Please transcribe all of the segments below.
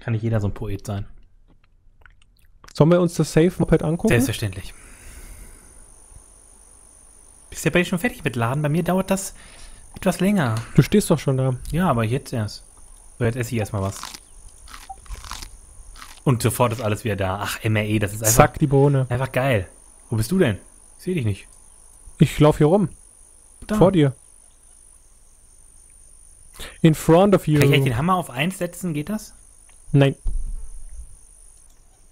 Kann nicht jeder so ein Poet sein. Sollen wir uns das Safe-Moped angucken? Selbstverständlich. Bist du bei dir schon fertig mit Laden? Bei mir dauert das etwas länger. Du stehst doch schon da. Ja, aber jetzt erst. So, jetzt esse ich erstmal was. Und sofort ist alles wieder da. Ach, MRE, das ist einfach, Zack, die Bohne. einfach geil. Wo bist du denn? Ich sehe dich nicht. Ich laufe hier rum. Da. Vor dir. In front of you. Kann ich den Hammer auf 1 setzen? Geht das? Nein.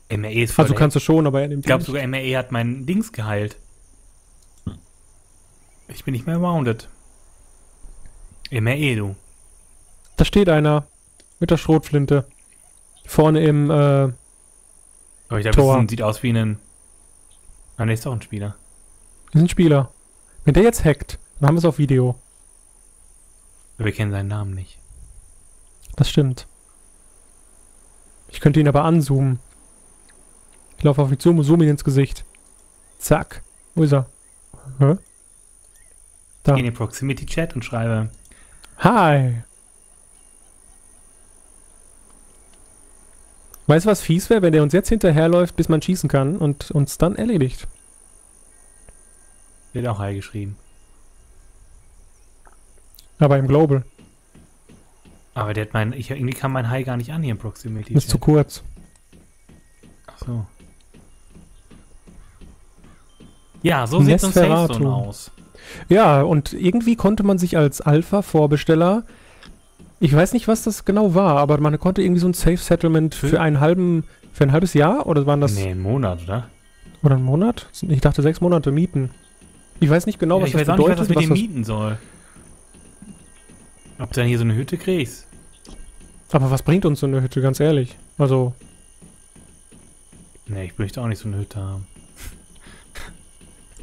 MRE ist voll Also kannst du schon, aber er nimmt Ich glaube sogar MRE hat mein Dings geheilt. Ich bin nicht mehr wounded. MRE, du. Da steht einer. Mit der Schrotflinte. Vorne im, äh, Aber ich glaube, sieht aus wie ein. Ah, ne, ist doch ein Spieler. ist ein Spieler. Wenn der jetzt hackt, dann haben wir es auf Video. Wir kennen seinen Namen nicht. Das stimmt. Ich könnte ihn aber anzoomen. Ich laufe auf ihn zu und zoome ihn ins Gesicht. Zack. Wo ist er? Hä? Da. In den Proximity Chat und schreibe. Hi. Weißt du, was fies wäre, wenn der uns jetzt hinterherläuft, bis man schießen kann und uns dann erledigt? Hat auch Hi geschrieben. Aber im Global. Aber der hat mein. Ich, irgendwie kam mein Hi gar nicht an hier im Proximity Ist zu kurz. Ach so. Ja, so sieht so ein Safe aus. Ja, und irgendwie konnte man sich als Alpha-Vorbesteller, ich weiß nicht, was das genau war, aber man konnte irgendwie so ein Safe Settlement für einen halben, für ein halbes Jahr oder waren das Nee, einen Monat, oder? oder einen Monat? Ich dachte sechs Monate mieten. Ich weiß nicht genau, ja, was ich das weiß auch nicht, was bedeutet. das mit dem was mieten soll. Ob du dann hier so eine Hütte kriegst. aber was bringt uns so eine Hütte, ganz ehrlich? Also, Nee, ich möchte auch nicht so eine Hütte haben.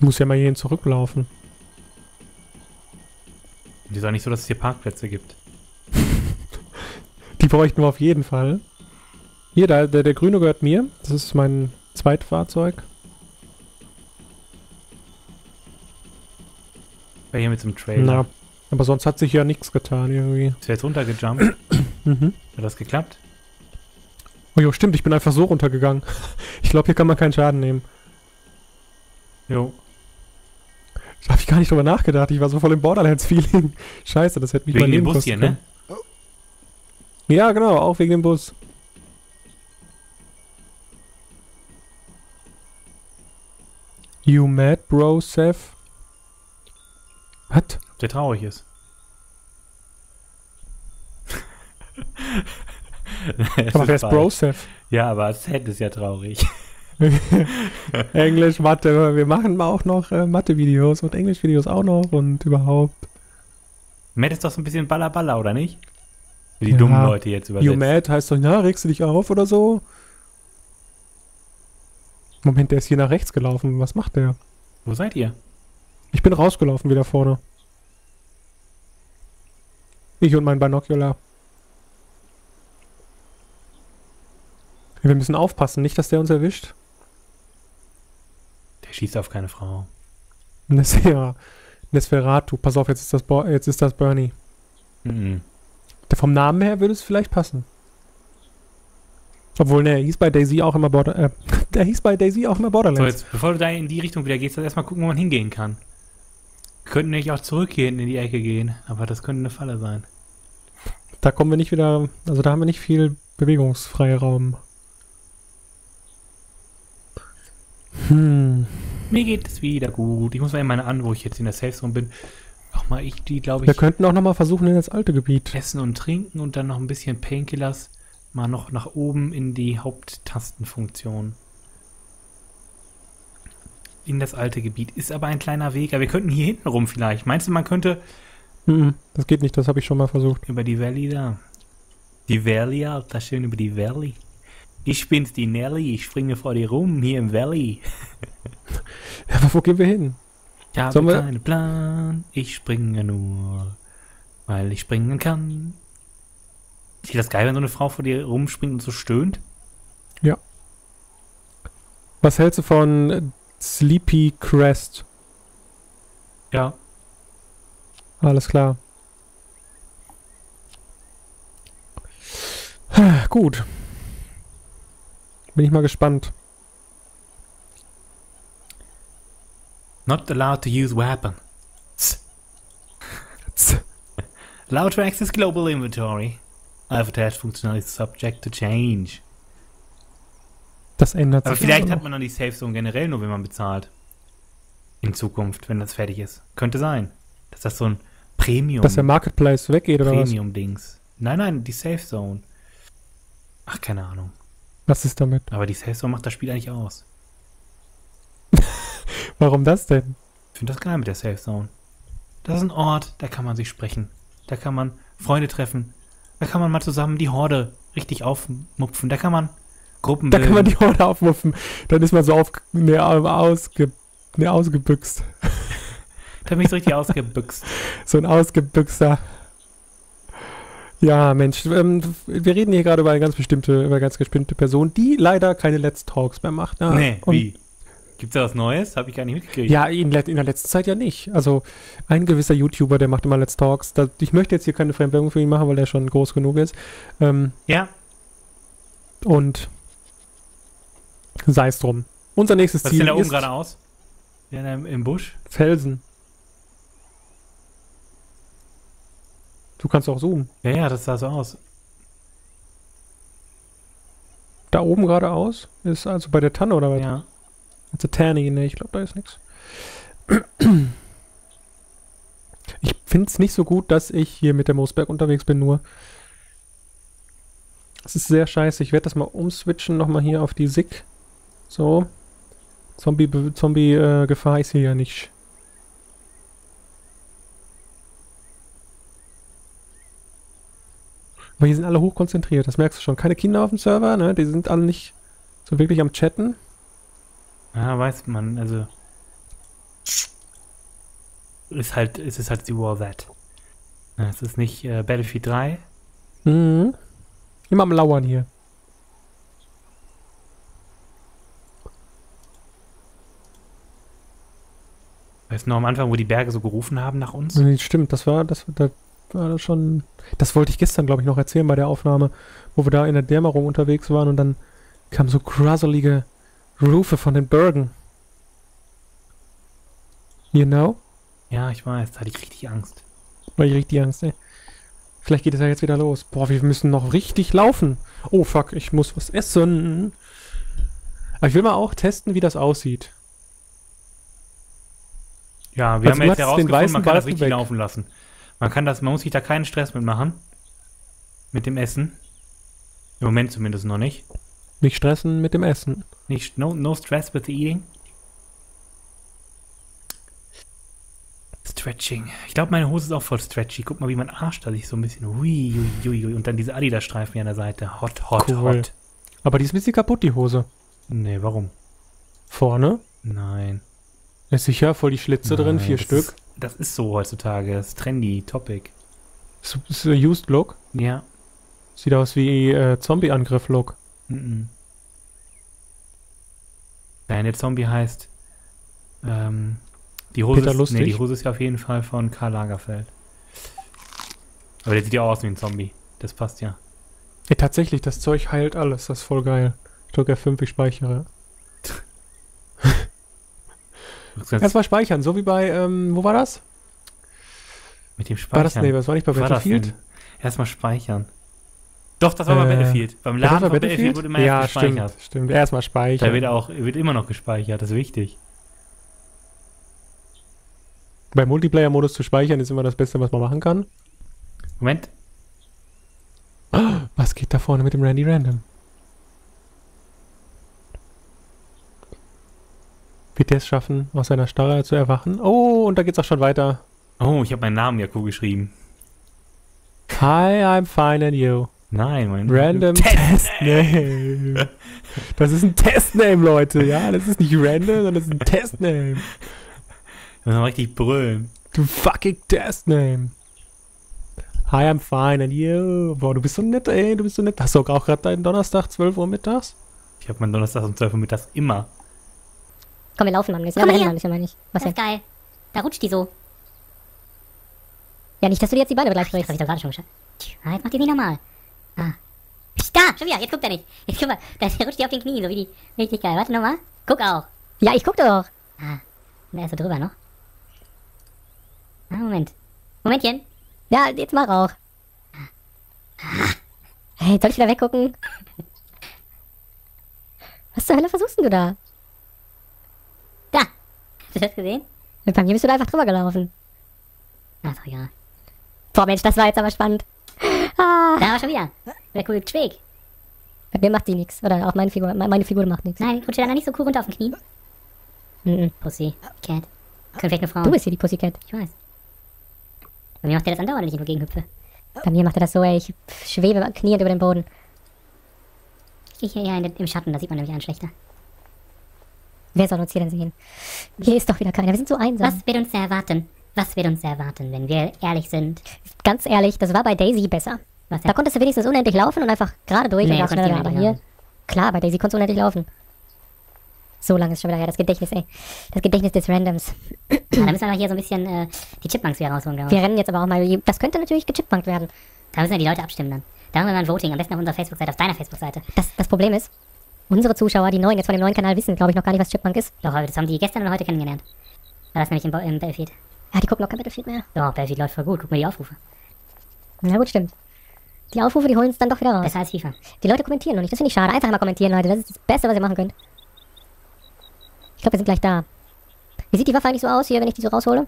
muss ja mal hierhin zurücklaufen. Und ist auch nicht so, dass es hier Parkplätze gibt. Die bräuchten wir auf jeden Fall. Hier, da, der, der grüne gehört mir. Das ist mein Zweitfahrzeug. War hier mit so einem Trailer. Na, aber sonst hat sich ja nichts getan irgendwie. Ist jetzt runtergejumpt? Mhm. Hat das geklappt? Oh jo, stimmt, ich bin einfach so runtergegangen. Ich glaube, hier kann man keinen Schaden nehmen. Jo. Da habe ich gar nicht drüber nachgedacht. Ich war so voll im Borderlands-Feeling. Scheiße, das hätte mich Wegen mein dem Leben Bus kosten hier, ne? können. Ja, genau, auch wegen dem Bus. You mad, bro, Seth? Was? Der traurig ist. Aber wer ist Bro, Seth? Ja, aber Sad ist ja traurig. Englisch, Mathe. Wir machen mal auch noch äh, Mathe-Videos und Englisch-Videos auch noch und überhaupt. Matt ist doch so ein bisschen Baller, oder nicht? Wie die Ja. dummen Leute jetzt You übersetzt. mad heißt doch, na, regst du dich auf oder so? Moment, der ist hier nach rechts gelaufen. Was macht der? Wo seid ihr? Ich bin rausgelaufen wieder vorne. Ich und mein Binocular. Wir müssen aufpassen, nicht, dass der uns erwischt. Der schießt auf keine Frau. Nesfera. Nesferatu. Pass auf, jetzt ist das, Bo jetzt ist das Bernie. Mhm. Der vom Namen her würde es vielleicht passen. Obwohl, ne, er hieß bei Daisy auch immer Border, äh, der hieß bei Daisy auch immer So, Borderlands. jetzt, bevor du da in die Richtung wieder gehst, erstmal gucken, wo man hingehen kann. Wir könnten nämlich auch zurück hier hinten in die Ecke gehen, aber das könnte eine Falle sein. Da kommen wir nicht wieder, also da haben wir nicht viel Bewegungsfreiraum. Hm. Mir geht es wieder gut. Ich muss mal immer an, wo ich jetzt in der Safe Zone bin. Auch mal ich die, glaube Wir ich, könnten auch nochmal versuchen in das alte Gebiet. essen und trinken und dann noch ein bisschen Painkillers mal noch nach oben in die Haupttastenfunktion. In das alte Gebiet. Ist aber ein kleiner Weg. Aber wir könnten hier hinten rum vielleicht. Meinst du, man könnte Mhm, das geht nicht, das habe ich schon mal versucht. über die Valley da? Die Valley, Alter, schön über die Valley. Ich bin's, die Nelly. Ich springe vor dir rum, hier im Valley. Ja, aber wo gehen wir hin? Ich habe Sollen wir- keinen Plan. Ich springe nur, weil ich springen kann. Ist das geil, wenn so eine Frau vor dir rumspringt und so stöhnt? Was hältst du von Sleepy Crest? Ja. Alles klar. Gut. Bin ich mal gespannt. Not allowed to use weapon. Allowed to access global inventory. Alpha Test Functionality subject to change. Das ändert Aber sich. vielleicht immer hat man dann die Safe Zone generell nur, wenn man bezahlt. In Zukunft, wenn das fertig ist. Könnte sein. Dass das so ein Premium, Dass der Marketplace weggeht oder was? Premium-Dings. Nein, nein, die Safe Zone. Ach, keine Ahnung. Was ist damit? Aber die Safe Zone macht das Spiel eigentlich aus. Warum das denn? Ich finde das geil mit der Safe Zone. Das ist ein Ort, da kann man sich sprechen. Da kann man Freunde treffen. Da kann man mal zusammen die Horde richtig aufmupfen. Da kann man Gruppen Da kann man die Horde aufmuffen. Dann ist man so auf, ne, ausge, ne, ausgebüxt. Da bin ich so richtig ausgebüxt. So ein ausgebüxter. Ja, Mensch, ähm, wir reden hier gerade über eine ganz bestimmte, über eine ganz bestimmte Person, die leider keine Let's Talks mehr macht. Ja, nee, und wie? Gibt's da was Neues? Habe ich gar nicht mitgekriegt. Ja, in, in der letzten Zeit ja nicht. Also ein gewisser YouTuber, der macht immer Let's Talks. Da, ich möchte jetzt hier keine Fremdwerbung für ihn machen, weil er schon groß genug ist. Ähm, Ja, und sei es drum. Unser nächstes was ist Ziel denn da oben ist gerade aus? Ja, im, Busch? Felsen. Du kannst auch zoomen. Ja, ja, das sah so aus. Da oben geradeaus ist also bei der Tanne oder was? Ja. Also Tanny, ne, ich glaube, da ist nichts. Ich finde es nicht so gut, dass ich hier mit der Moosberg unterwegs bin, nur. Es ist sehr scheiße. Ich werde das mal umswitchen, nochmal hier auf die SIG. So. Zombie-Gefahr Zombie, äh, Gefahr ist hier ja nicht. Aber hier sind alle hochkonzentriert, das merkst du schon. Keine Kinder auf dem Server, ne? Die sind alle nicht so wirklich am Chatten. Ja, weiß man, also. Ist halt, es ist halt die War That. Es ist nicht äh, Battlefield 3. Mhm. Immer am Lauern hier. Weißt du noch am Anfang, wo die Berge so gerufen haben nach uns? Nee, stimmt, das war, das, da war das schon. Das wollte ich gestern, glaube ich, noch erzählen bei der Aufnahme, wo wir da in der Dämmerung unterwegs waren und dann kamen so gruselige Rufe von den Bergen. You know? Ja, ich weiß, da hatte ich richtig Angst. War ich richtig Angst, ey. Vielleicht geht es ja jetzt wieder los. Boah, wir müssen noch richtig laufen. Oh fuck, ich muss was essen. Aber ich will mal auch testen, wie das aussieht. Ja, wir Also haben du jetzt herausgefunden, man kann das richtig weg. laufen lassen. Man kann das, man muss sich da keinen Stress mitmachen. Mit dem Essen. Im Moment zumindest noch nicht. Nicht stressen mit dem Essen. Nicht, no, no stress with the eating. Stretching. Ich glaube, meine Hose ist auch voll stretchy. Guck mal, wie mein Arsch da sich so ein bisschen. Hui, hui, hui, hui. Und dann diese Adidas-Streifen hier an der Seite. Hot, hot, Cool. hot. Aber die ist ein bisschen kaputt, die Hose. Nee, warum? Vorne. Nein. Ist sicher voll die Schlitze drin, Nein, vier das Stück. Ist, das ist so heutzutage. Das ist trendy, topic. Ist, ist ein Used Look. Ja. Sieht aus wie äh, Zombie-Angriff-Look. Mhm. Nein, der Zombie heißt. Ähm, die Hose Peter ist, Lustig? Nee, die Hose ist ja auf jeden Fall von Karl Lagerfeld. Aber der sieht ja auch aus wie ein Zombie. Das passt ja. Ja, tatsächlich, das Zeug heilt alles. Das ist voll geil. Ich drücke F5, ich speichere. Ganz Erstmal speichern, so wie bei, ähm, wo war das? mit dem War das, Speichern. nee, das war nicht bei war Battlefield? Erstmal speichern. Doch, das war bei Äh, Battlefield. Beim Laden von Battlefield wurde immer ja, erst gespeichert. stimmt, stimmt. Erstmal speichern. Da wird auch wird immer noch gespeichert, das ist wichtig. Beim Multiplayer-Modus zu speichern ist immer das Beste, was man machen kann. Moment. Was geht da vorne mit dem Randy Random? Wird der es schaffen, aus seiner Starre zu erwachen? Oh, und da geht's auch schon weiter. Oh, ich habe meinen Namen ja cool geschrieben. Hi, I'm fine and you. Nein, mein Random Testname. Das ist ein Testname, Leute. Ja, das ist nicht random, sondern das ist ein Testname. Das ist richtig brüllen. Du fucking Testname. Hi, I'm fine and you. Boah, du bist so nett, ey. Du bist so nett. Hast du auch gerade deinen Donnerstag, 12 Uhr mittags? Ich habe meinen Donnerstag um 12 Uhr mittags immer. Komm, wir laufen ein bisschen. Komm Ja, wir rennen ein bisschen, meine ich. Was Das ist geil. Da rutscht die so. Ja, nicht, dass du dir jetzt die Beine gleich brichst. hab ich doch gerade schon geschafft. Ah, jetzt macht die nicht normal. Ah. Da, schon wieder, jetzt guckt er nicht. Jetzt guck mal, da rutscht die auf den Knien, so wie die. Richtig geil. Warte nochmal. Guck auch. Ja, ich guck doch. Ah, da ist er drüber noch. Ah, Moment. Momentchen. Ja, jetzt mach auch. Hey, soll ich wieder weggucken? Was zur Hölle versuchst denn du? Da. Hast du das gesehen? Bei mir bist du da einfach drüber gelaufen. Ach, doch egal. Boah, Mensch, das war jetzt aber spannend. Ah, Da war schon wieder. Der coole Schweg. bei mir macht die nichts. Oder auch meine Figur, meine Figur macht nichts. Nein, rutscht er da nicht so cool runter auf den Knien? Mhm. Pussy. Cat. Können vielleicht eine Frau. Du bist hier die Pussycat. Ich weiß. Bei mir macht der das andauernd, wenn ich nur gegenhüpfe. Bei mir macht er das so, ey, ich schwebe kniend über den Boden. Ich gehe hier in den, im Schatten, da sieht man nämlich einen schlechter. Wer soll uns hier denn sehen? Hier ist doch wieder keiner. Wir sind so einsam. Was wird uns erwarten? Was wird uns erwarten, wenn wir ehrlich sind? Ganz ehrlich, das war bei Daisy besser. Was Da konntest du wenigstens unendlich laufen und einfach gerade durch Nee, und schneller. Aber hier, klar, bei Daisy konntest du unendlich laufen. So lange ist schon wieder her, das Gedächtnis, ey. Das Gedächtnis des Randoms. ah, da müssen wir doch hier so ein bisschen äh, die Chipmunks wieder rausholen, glaube ich. Wir rennen jetzt aber auch mal. Das könnte natürlich gechipmunkt werden. Da müssen wir die Leute abstimmen dann. Da machen wir mal ein Voting, am besten auf unserer Facebook-Seite, auf deiner Facebook-Seite. Das, das Problem ist, unsere Zuschauer, die neuen jetzt von dem neuen Kanal wissen, glaube ich, noch gar nicht, was Chipmunk ist. Doch, das haben die gestern oder heute kennengelernt. War das nämlich im, im Battlefield. Ja, die gucken noch kein Battlefield mehr. Doch, Battlefield läuft voll gut. Guck mal die Aufrufe. Na gut, stimmt. Die Aufrufe, die holen es dann doch wieder raus. Besser als FIFA. Die Leute kommentieren noch nicht. Das finde ich schade. Einfach mal kommentieren, Leute. Das ist das Beste, was ihr machen könnt. Ich glaube, wir sind gleich da. Wie sieht die Waffe eigentlich so aus hier, wenn ich die so raushole?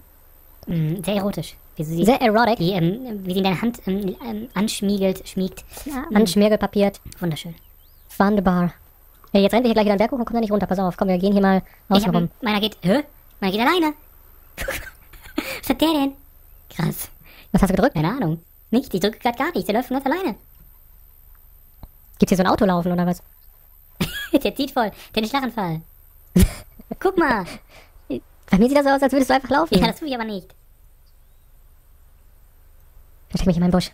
Mm, sehr erotisch. Wie sie, Sehr erotic. die, ähm, wie sie in deine Hand ähm, ähm, anschmiegelt, schmiegt. Ja, anschmirgelpapiert. Wunderschön. Wunderbar. Ja, jetzt rennt ihr hier gleich wieder einen Berg hoch und kommt da nicht runter. Pass auf, komm, wir gehen hier mal Ich außen hab, rum. meiner geht, hä? Meiner geht alleine. Was hat der denn? Krass. Was hast du gedrückt? Keine Ahnung. Nicht, ich drücke gerade gar nicht. Der läuft ganz alleine. Gibt's hier so ein Auto laufen oder was? der zieht voll. Der hat einen Schlaganfall. Guck mal. Bei mir sieht das so aus, als würdest du einfach laufen. Ja, das tue ich aber nicht. Versteck mich in meinen Busch.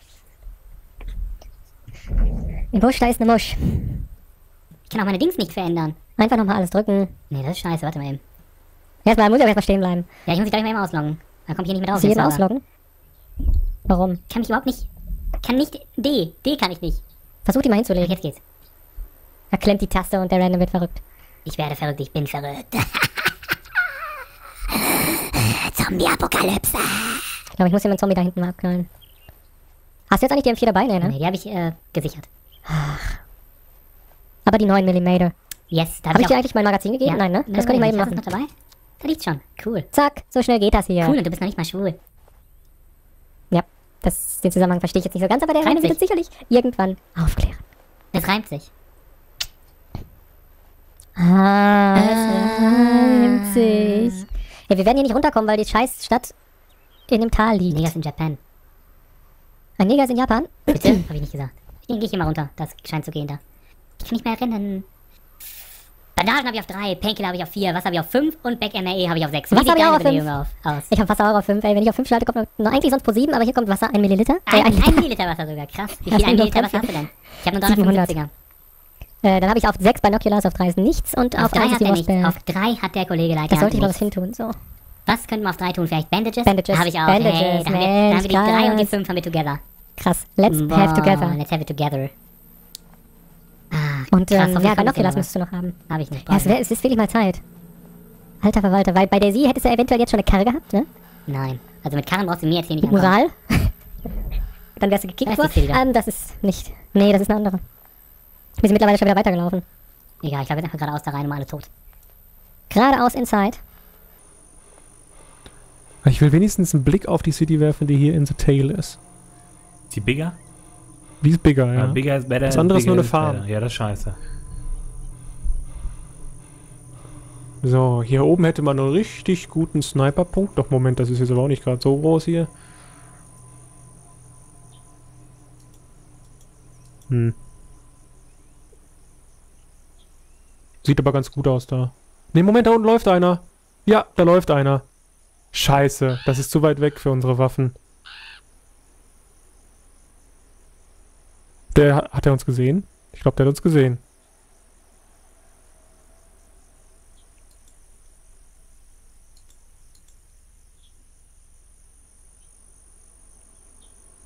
Im Busch, da ist eine Musch. Ich kann auch meine Dings nicht verändern. Einfach nochmal alles drücken. Nee, das ist scheiße. Warte mal eben. Erstmal, muss ich auch erstmal stehen bleiben. Ja, ich muss mich gleich mal eben ausloggen. Dann komme ich hier nicht mehr jeden im Server. ausloggen? Warum? Kann mich überhaupt nicht. Kann nicht D. D kann ich nicht. Versuch die mal Ach, hinzulegen. jetzt geht's. Er klemmt die Taste und der Random wird verrückt. Ich werde verrückt, ich bin verrückt. Zombie-Apokalypse. Ich glaube, ich muss hier meinen Zombie da hinten mal abknallen. Hast du jetzt eigentlich die M4 dabei? Nee, ne? Nee, die habe ich äh, gesichert. Aber die 9 mm. Yes, da Habe ich dir eigentlich mein Magazin gegeben? Nein, ne? Das kann ich mal eben machen. noch dabei? Da liegt's schon. Cool. Zack, so schnell geht das hier. Cool, und du bist noch nicht mal schwul. Ja, das, den Zusammenhang verstehe ich jetzt nicht so ganz, aber der Random wird sich. sicherlich irgendwann aufklären. Das reimt sich. Ah, es reimt sich. Ja, wir werden hier nicht runterkommen, weil die scheiß Stadt in dem Tal liegt. Negas in Japan. Ein Neger ist in Japan? Bitte? Hab ich nicht gesagt. Ich gehe hier mal runter. Das scheint zu gehen da. Ich kann nicht mehr rennen. Bandagen habe ich auf 3, Painkiller habe ich auf 4, was habe ich auf 5 und Back MRE habe ich auf 6. Was hab ich auch auf fünf? Auf, aus. Ich habe Wasser auch auf 5, ey. Wenn ich auf 5 schalte, kommt noch, eigentlich sonst pro 7, aber hier kommt Wasser, 1 Milliliter. Äh, Ein, ein ein Liter. Milliliter Wasser sogar, krass. Wie viel du ein noch Milliliter drauf? Wasser hast du denn? Ich habe nur 700. 350er. Äh, dann habe ich auf 6 Binoculars, auf 3 ist nichts und auf, Auf 3 1 ist hat er nichts. Wurstbeere. Auf 3 hat der Kollege leider Da sollte ich mal nichts. was hintun, so. Was könnten wir auf 3 tun? Vielleicht Bandages? Bandages. Habe ich auch. Bandages, hey, da haben wir, da haben wir die Mensch, 3 und die krass. 5 haben wir together. Krass. Let's Boah, have together. Let's have it together. Ah, Und krass, ähm, ja, viel Binoculars ist müsstest du noch haben. Habe ich nicht. Ja, es, wär, es ist wirklich mal Zeit. Alter Verwalter, weil bei der Sie hättest du eventuell jetzt schon eine Karre gehabt, ne? Nein. Also mit Karren brauchst du mir jetzt hier nicht. Moral. Dann wärst du gekickt Das worden. Ähm, das ist nicht. Nee, das ist eine andere. Wir sind mittlerweile schon wieder weitergelaufen. Egal, ich glaube jetzt einfach geradeaus da rein und mal alle tot. Geradeaus inside. Ich will wenigstens einen Blick auf die City werfen, die hier in The Tail ist. Die Bigger? Die ist bigger, Ja. ja. Bigger is better. Das andere ist nur eine Farm. better. Ja, das ist scheiße. So, hier oben hätte man einen richtig guten Sniperpunkt. Doch, Moment, das ist jetzt aber auch nicht gerade so groß hier. Hm. Sieht aber ganz gut aus da. Ne, Moment, da unten läuft einer. Ja, da läuft einer. Scheiße, das ist zu weit weg für unsere Waffen. Der hat er uns gesehen? Ich glaube, der hat uns gesehen.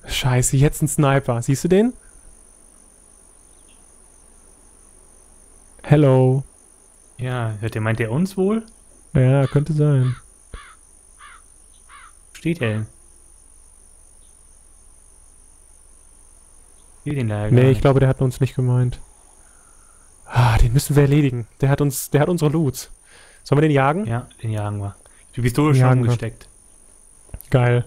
Scheiße, jetzt ein Sniper. Siehst du den? Hello. Ja, hört ihr, meint ihr uns wohl? Ja, könnte sein. Steht er denn? Den gar Nee, ich glaube, der hat uns nicht gemeint. Ah, den müssen wir erledigen. Der hat uns, der hat unsere Loots. Sollen wir den jagen? Ja, den jagen wir. Die Pistole Den schon wir. umgesteckt. Geil.